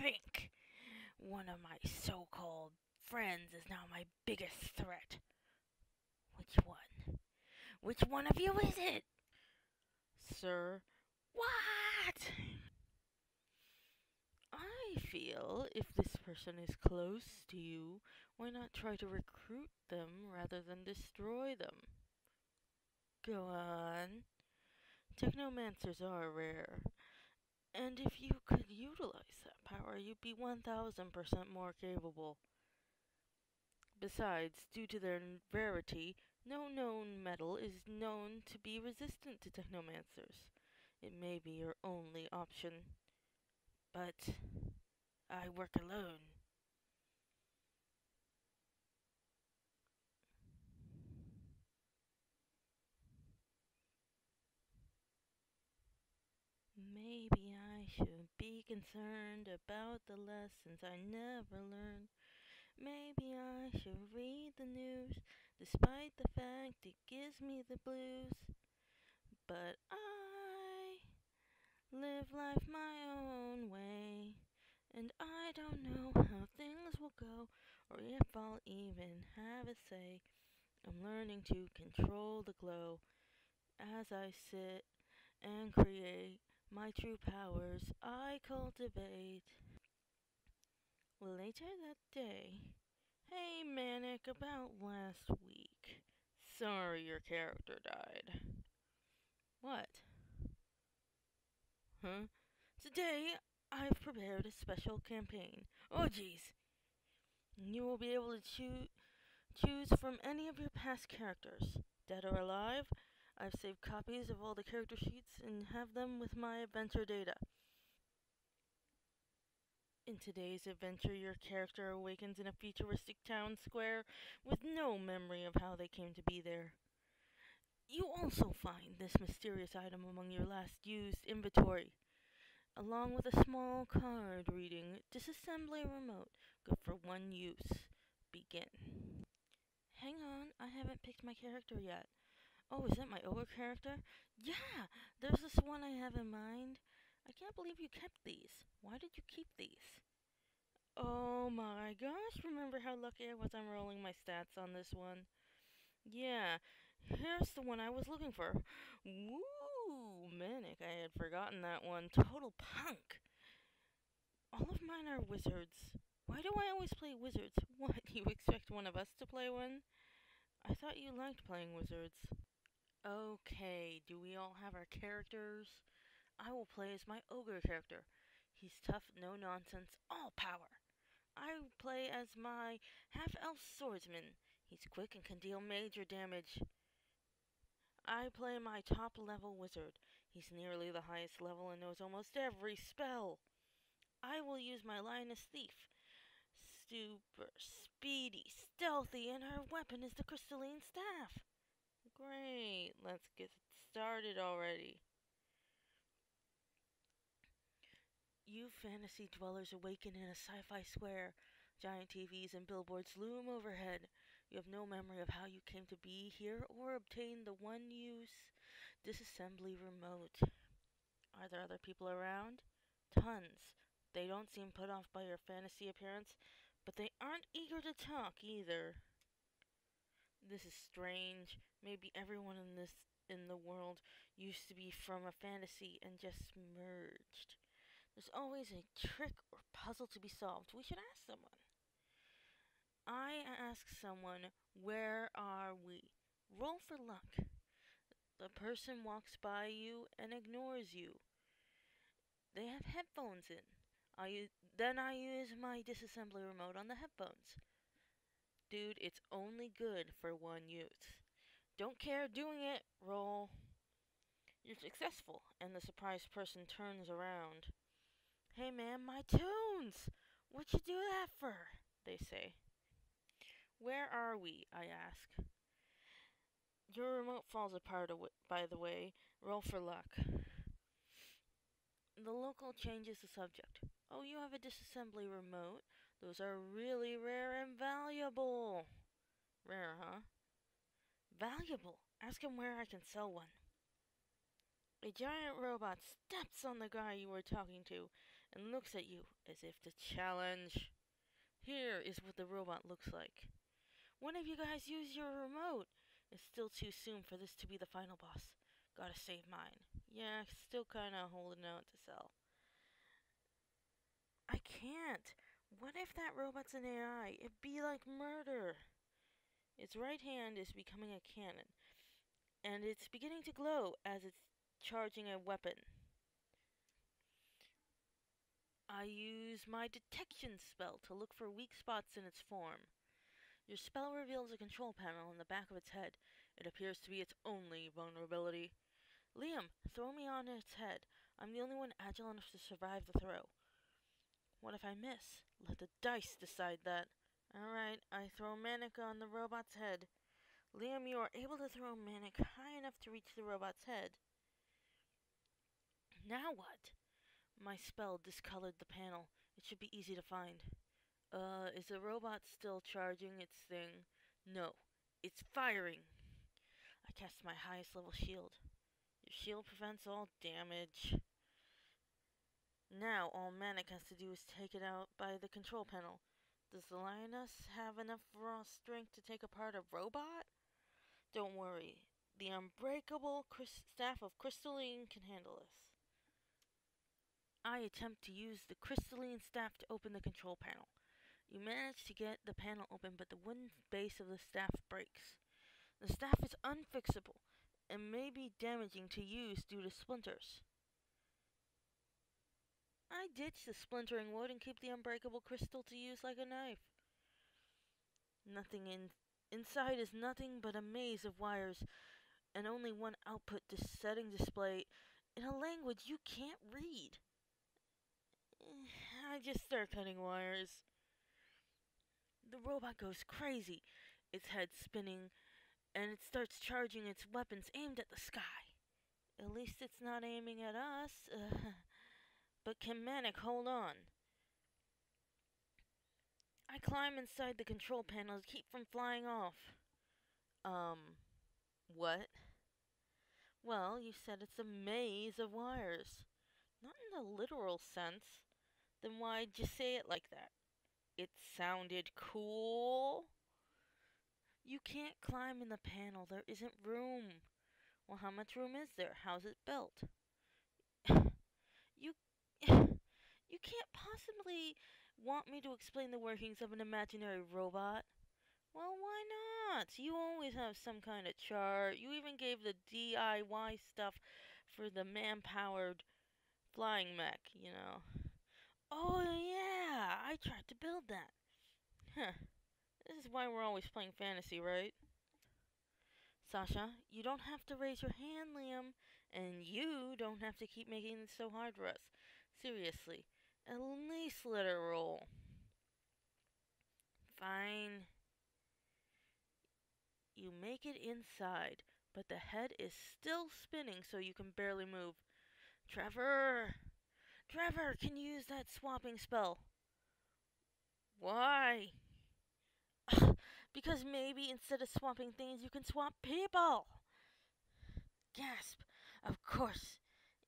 think? One of my so called friends is now my biggest threat. Which one? Which one of you is it? Sir, What? I feel if this person is close to you, why not try to recruit them rather than destroy them? Go on. Technomancers are rare. And if you could utilize that power, you'd be 1000% more capable. Besides, due to their rarity, no known metal is known to be resistant to technomancers. It may be your only option. But I work alone. Maybe I should be concerned about the lessons I never learned. Maybe I should read the news, despite the fact it gives me the blues. But I live life my own way, and I don't know how things will go, or if I'll even have a say. I'm learning to control the glow as I sit and create my true powers I cultivate. Later that day, hey Manic, about last week. Sorry your character died. What? Huh? Today, I've prepared a special campaign. Oh jeez! You will be able to choo- choose from any of your past characters, dead or alive. I've saved copies of all the character sheets and have them with my adventure data. In today's adventure, your character awakens in a futuristic town square with no memory of how they came to be there. You also find this mysterious item among your last used inventory, along with a small card reading Disassembly Remote, good for one use. Begin. Hang on, I haven't picked my character yet. Oh, is that my ogre character? Yeah, there's this one I have in mind. I can't believe you kept these. Why did you keep these? Oh my gosh, remember how lucky I was I'm rolling my stats on this one? Yeah, here's the one I was looking for. Woo, Manic, I had forgotten that one. Total punk. All of mine are wizards. Why do I always play wizards? What, you expect one of us to play one? I thought you liked playing wizards. Okay, do we all have our characters? I will play as my ogre character. He's tough, no nonsense, all power. I will play as my half elf swordsman. He's quick and can deal major damage. I play my top level wizard. He's nearly the highest level and knows almost every spell. I will use my lioness thief. Super speedy, stealthy, and her weapon is the crystalline staff. Great, let's get started already. You fantasy dwellers awaken in a sci fi square. Giant TVs and billboards loom overhead. You have no memory of how you came to be here or obtained the one use disassembly remote. Are there other people around? Tons. They don't seem put off by your fantasy appearance, but they aren't eager to talk either. This is strange. Maybe everyone in this in the world used to be from a fantasy and just merged. There's always a trick or puzzle to be solved. We should ask someone. I ask someone, Where are we? Roll for luck. The person walks by you and ignores you. They have headphones in. I then I use my disassembly remote on the headphones. Dude, it's only good for one use. Don't care doing it. Roll. You're successful, and the surprised person turns around. Hey man, my tunes! What you do that for? They say. Where are we? I ask. Your remote falls apart, by the way. Roll for luck. The local changes the subject. Oh, you have a disassembly remote? Those are really rare and valuable. Rare, huh? Valuable. Ask him where I can sell one. A giant robot steps on the guy you were talking to and looks at you as if to challenge. Here is what the robot looks like. One of you guys use your remote. It's still too soon for this to be the final boss. Gotta save mine. Yeah, still kinda holding out to sell. I can't. What if that robot's an AI? It'd be like murder. Its right hand is becoming a cannon, and it's beginning to glow as it's charging a weapon. I use my detection spell to look for weak spots in its form. Your spell reveals a control panel in the back of its head. It appears to be its only vulnerability. Liam, throw me on its head. I'm the only one agile enough to survive the throw. What if I miss? Let the dice decide that. Alright, I throw Manic on the robot's head. Liam, you are able to throw Manic high enough to reach the robot's head. Now what? My spell discolored the panel. It should be easy to find. Uh, is the robot still charging its thing? No, it's firing. I cast my highest level shield. Your shield prevents all damage. Now all Manic has to do is take it out by the control panel. Does the lioness have enough raw strength to take apart a robot? Don't worry. The unbreakable staff of crystalline can handle this. I attempt to use the crystalline staff to open the control panel. You manage to get the panel open, but the wooden base of the staff breaks. The staff is unfixable and may be damaging to use due to splinters. I ditch the splintering wood and keep the unbreakable crystal to use like a knife. Nothing in inside is nothing but a maze of wires and only one output dis setting display in a language you can't read. I just start cutting wires. The robot goes crazy, its head spinning, and it starts charging its weapons aimed at the sky. At least it's not aiming at us. Uh, but can hold on? I climb inside the control panel to keep from flying off. Um, what? Well, you said it's a maze of wires. Not in the literal sense. Then why'd you say it like that? It sounded cool. You can't climb in the panel. There isn't room. Well, how much room is there? How's it built? you you can't possibly want me to explain the workings of an imaginary robot. Well, why not? You always have some kind of chart. You even gave the DIY stuff for the man-powered flying mech, you know. Oh, yeah, I tried to build that. Huh. This is why we're always playing fantasy, right? Sasha, you don't have to raise your hand, Liam. And you don't have to keep making it so hard for us. Seriously, at least let her roll. Fine. You make it inside, but the head is still spinning so you can barely move. Trevor! Trevor, can you use that swapping spell? Why? because maybe instead of swapping things, you can swap people. Gasp. Of course.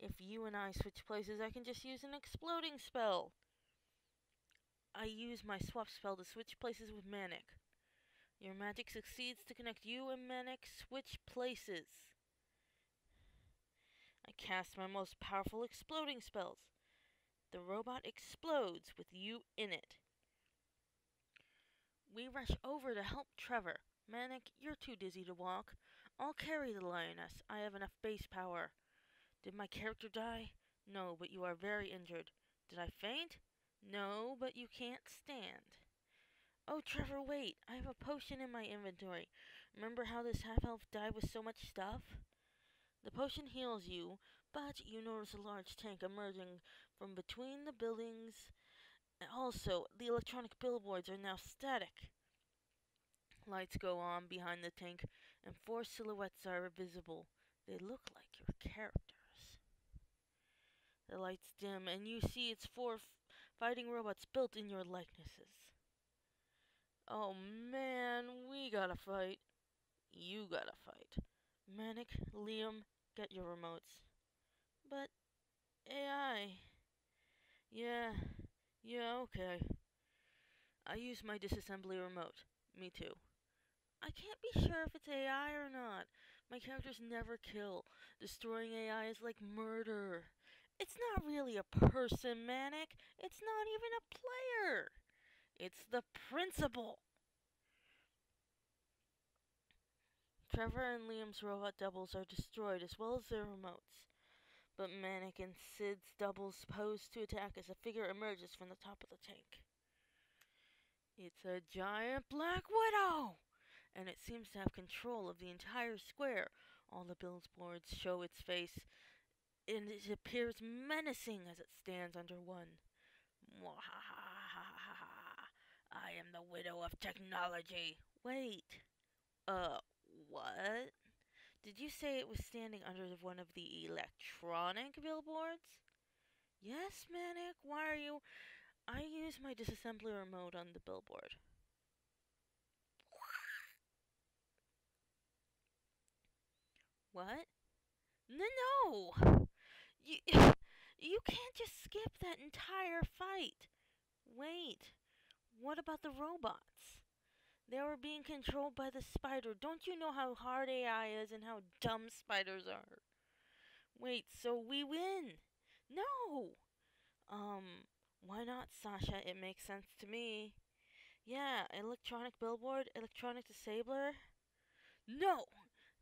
If you and I switch places, I can just use an exploding spell. I use my swap spell to switch places with Manic. Your magic succeeds to connect you and Manic switch places. I cast my most powerful exploding spells. The robot explodes with you in it. We rush over to help Trevor. Manic, you're too dizzy to walk. I'll carry the lioness. I have enough base power. Did my character die? No, but you are very injured. Did I faint? No, but you can't stand. Oh, Trevor, wait. I have a potion in my inventory. Remember how this half-elf died with so much stuff? The potion heals you, but you notice a large tank emerging from between the buildings. Also, the electronic billboards are now static. Lights go on behind the tank, and four silhouettes are visible. They look like your characters. The lights dim, and you see its four fighting robots built in your likenesses. Oh man, we gotta fight. You gotta fight. Manic, Liam, get your remotes. But AI, Yeah, yeah, okay. I use my disassembly remote. Me too. I can't be sure if it's AI or not. My characters never kill. Destroying AI is like murder. It's not really a person, Manic. It's not even a player. It's the principle. Trevor and Liam's robot doubles are destroyed as well as their remotes. But Manic and Sid's doubles pose to attack as a figure emerges from the top of the tank. It's a giant black widow! And it seems to have control of the entire square. All the billboards show its face, and it appears menacing as it stands under one. I am the widow of technology. Wait. Uh, what? Did you say it was standing under one of the electronic billboards? Yes, Manic. Why are you. I use my disassembly remote on the billboard. What? No, no! You, you can't just skip that entire fight. Wait, what about the robots? They were being controlled by the spider. Don't you know how hard AI is and how dumb spiders are? Wait, so we win? No! Um, why not, Sasha? It makes sense to me. Yeah, electronic billboard, electronic disabler. No!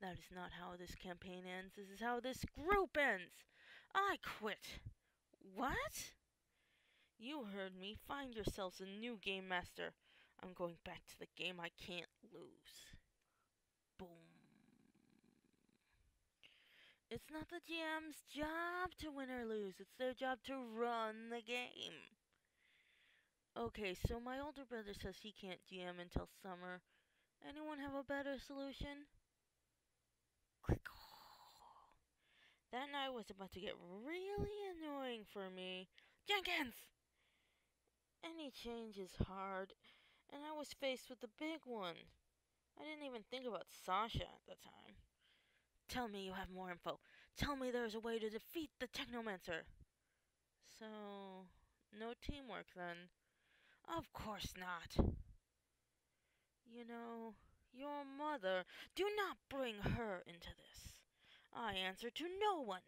That is not how this campaign ends. This is how this group ends. I quit. What? You heard me. Find yourselves a new game master. I'm going back to the game I can't lose. Boom. It's not the GM's job to win or lose, it's their job to run the game. Okay, so my older brother says he can't GM until summer. Anyone have a better solution? That night was about to get really annoying for me. Jenkins! Any change is hard, and I was faced with the big one. I didn't even think about Sasha at the time. Tell me you have more info. Tell me there's a way to defeat the Technomancer. So, no teamwork then? Of course not. You know, your mother. Do not bring her into this. I answer to no one.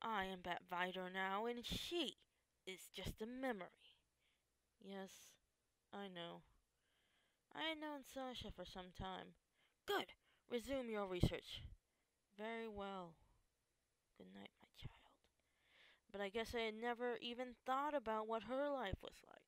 I am Bat Vidor now, and she is just a memory. Yes, I know. I had known Sasha for some time. Good. Resume your research. Very well. Good night, my child. But I guess I had never even thought about what her life was like.